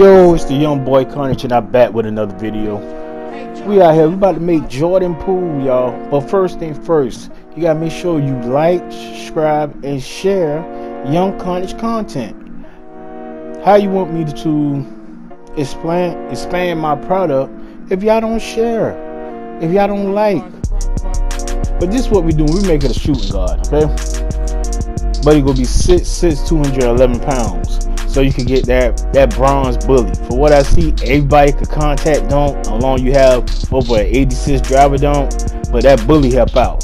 Yo, it's the young boy Carnage and I'm back with another video. We out here, we about to make Jordan Poole, y'all. But first thing first, you gotta make sure you like, subscribe, and share Young Carnage content. How you want me to expand expand my product if y'all don't share, if y'all don't like. But this is what we do, we make it a shooting guard, okay? He gonna be 6'6", 211 pounds so you can get that that bronze bully. For what I see, everybody could contact dunk, along you have over an 86 driver dunk, but that bully help out.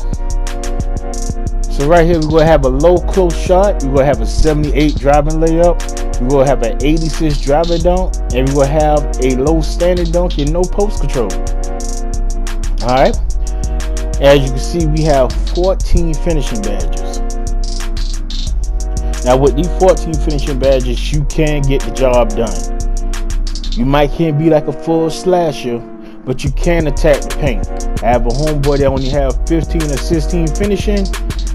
So right here, we're gonna have a low close shot. We're gonna have a 78 driving layup. We're gonna have an 86 driving dunk, and we're gonna have a low standing dunk and no post control. All right. As you can see, we have 14 finishing badges. Now with these 14 finishing badges, you can get the job done. You might can't be like a full slasher, but you can attack the paint. I have a homeboy that only have 15 or 16 finishing,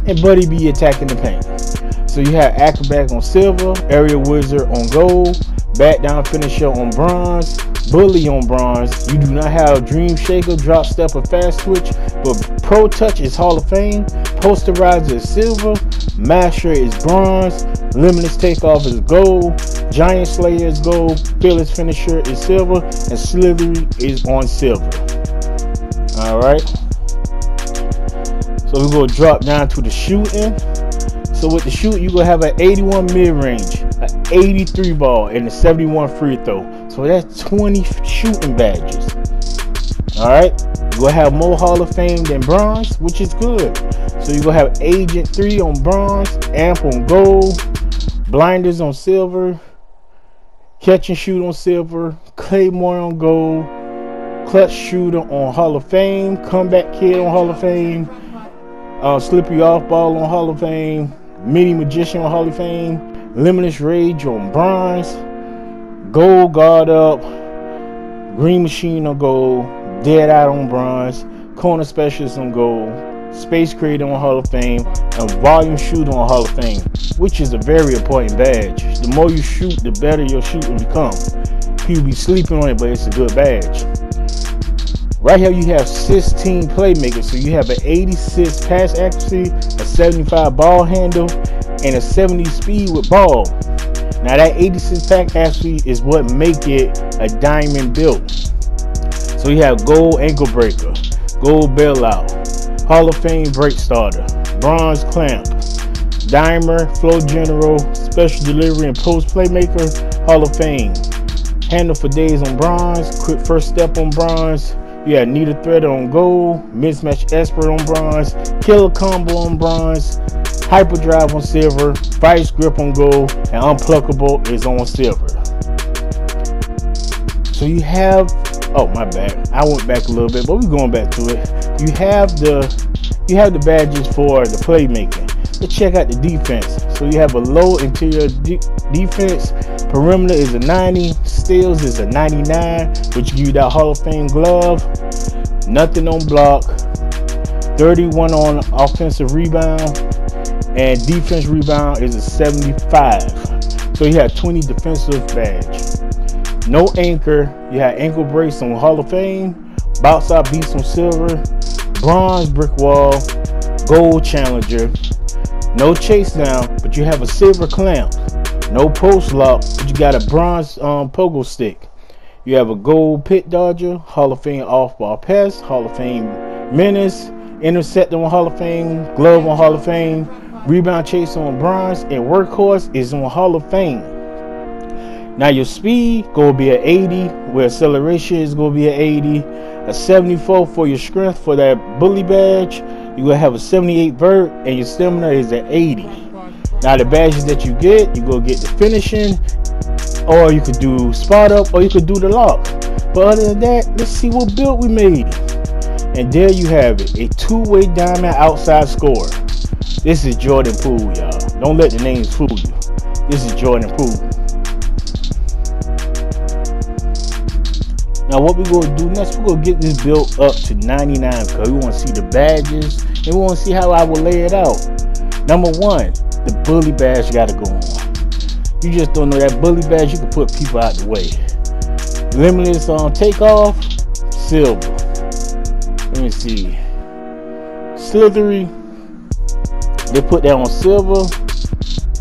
and Buddy be attacking the paint. So you have Acrobat on silver, Area Wizard on gold, Back Down Finisher on bronze, Bully on bronze. You do not have Dream Shaker, Drop Step, or Fast switch, but Pro Touch is Hall of Fame, Posterizer is silver, Masher is bronze, Limitless Takeoff is gold, Giant Slayer is gold, Fearless Finisher is silver, and Slithery is on silver. Alright. So we're gonna drop down to the shooting. So with the shoot, you're gonna have an 81 mid-range, an 83 ball, and a 71 free throw. So that's 20 shooting badges. Alright. You're gonna have more Hall of Fame than bronze, which is good. So you're gonna have Agent 3 on bronze, Amp on gold, Blinders on silver, Catch and Shoot on silver, Claymore on gold, Clutch Shooter on Hall of Fame, Comeback Kid on Hall of Fame, uh, Slippery Off Ball on Hall of Fame, Middy Magician on Hall of Fame, Limitless Range on bronze, Gold Guard Up, Green Machine on gold, Dead Eye on bronze, Corner Specialist on gold, Space Creator on Hall of Fame, and Volume Shooter on Hall of Fame, which is a very important badge. The more you shoot, the better your shooting become. People be sleeping on it, but it's a good badge. Right here, you have 16 playmakers. So you have an 86 pass accuracy, a 75 ball handle, and a 70 speed with ball. Now that 86 pack accuracy is what make it a diamond build. So you have gold ankle breaker, gold bailout, Hall of Fame Break starter, bronze clamp, dimer, floor general, special delivery and post playmaker, Hall of Fame. Handle for days on bronze, quick first step on bronze. You have needle thread on gold, mismatch expert on bronze, killer combo on bronze, hyperdrive on silver, vice grip on gold, and unpluckable is on silver. So you have oh my bad. I went back a little bit but we're going back to it. You have the you have the badges for the playmaking. Let's check out the defense. So you have a low interior de defense. Perimeter is a 90 steals is a 99 which give you that hall of fame glove. Nothing on block. 31 on offensive rebound. And defense rebound is a 75 so you have 20 defensive badge no anchor. You had ankle brace on Hall of Fame, bounce out beats on silver, bronze brick wall, gold challenger. No chase down, but you have a silver clamp. No post lock, but you got a bronze um, pogo stick. You have a gold pick dodger, Hall of Fame off ball pest, Hall of Fame menace, interceptor on Hall of Fame, glove on Hall of Fame, rebound chase on bronze, and workhorse is on Hall of Fame. Now your speed gonna be at 80, where acceleration is gonna be at 80, a 74 for your strength for that bully badge. You gonna have a 78 vert, and your stamina is at 80. Now the badges that you get, you go get the finishing, or you could do spot up, or you could do the lock. But other than that, let's see what build we made. And there you have it, a two-way diamond outside score. This is Jordan Poole, y'all. Don't let the names fool you. This is Jordan Poole. Now what we're gonna do next, we're gonna get this built up to 99 because we wanna see the badges and we wanna see how I will lay it out. Number one, the bully badge gotta go on. You just don't know that bully badge, you can put people out the way. Limitless on takeoff, silver. Let me see. Slithery, they put that on silver.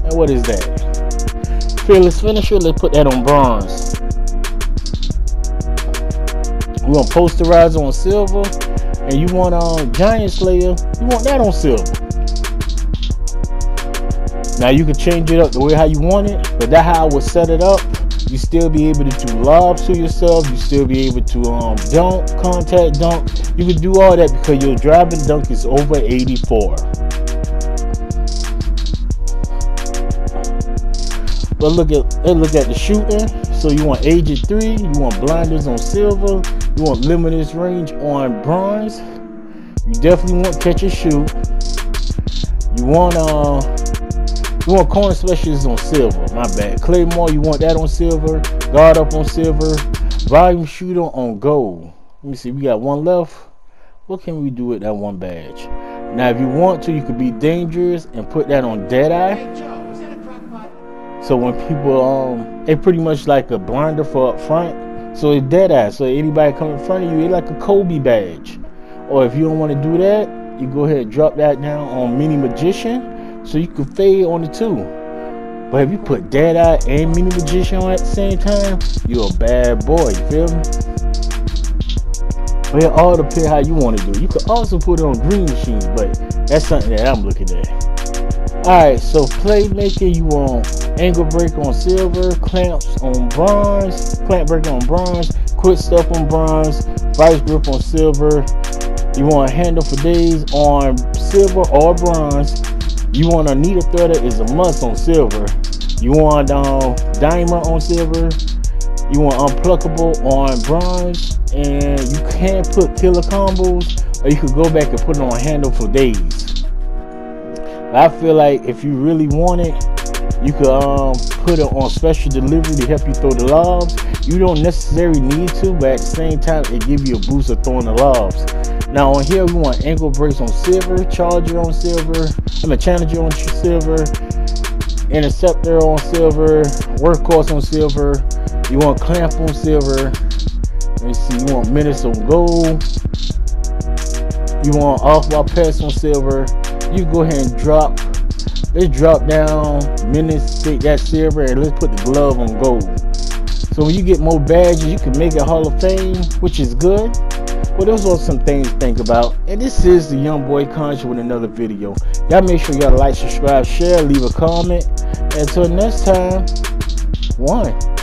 And what is that? Fearless finisher, let's put that on bronze. We want posterize on silver. And you want um Giant Slayer, you want that on silver. Now you can change it up the way how you want it, but that how I would set it up. You still be able to do lobs to yourself. You still be able to um dunk, contact dunk. You can do all that because your driving dunk is over 84. But look at look at the shooting. So you want agent three, you want blinders on silver, you want limitless range on bronze. You definitely want catch and shoot. You want uh you want corner specialists on silver. My bad. Claymore, you want that on silver. Guard up on silver. Volume shooter on gold. Let me see. We got one left. What can we do with that one badge? Now, if you want to, you could be dangerous and put that on Deadeye. So when people, um, it's pretty much like a blinder for up front. So it's Deadeye. So anybody come in front of you, it's like a Kobe badge. Or if you don't want to do that, you go ahead and drop that down on Middy Magician so you can fade on the two. But if you put Deadeye and Middy Magician on at the same time, you're a bad boy. You feel me? But it all depends how you want to do. It. You could also put it on Green Machine, but that's something that I'm looking at. Alright, so playmaker, you want angle break on silver, clamps on bronze, clamp break on bronze, quick step on bronze, vice grip on silver. You want a handle for days on silver or bronze, you want a needle threader is a must on silver. You want um, diamond on silver. You want unpluckable on bronze. And you can put killer combos or you could go back and put it on handle for days. I feel like if you really want it, you could um, put it on special delivery to help you throw the lobs. You don't necessarily need to, but at the same time, it gives you a boost of throwing the lobs. Now on here we want ankle brace on silver, charger on silver, I'm a challenger on silver, interceptor on silver, workhorse on silver. You want clamp on silver. Let me see. You want menace on gold. You want off while pass on silver. You go ahead and drop. Let's drop down menace, take that silver, and let's put the glove on gold. So when you get more badges, you can make a Hall of Fame, which is good. But those are some things to think about. And this is the Young Boy Carnage with another video. Y'all make sure y'all like, subscribe, share, leave a comment. Until next time, one.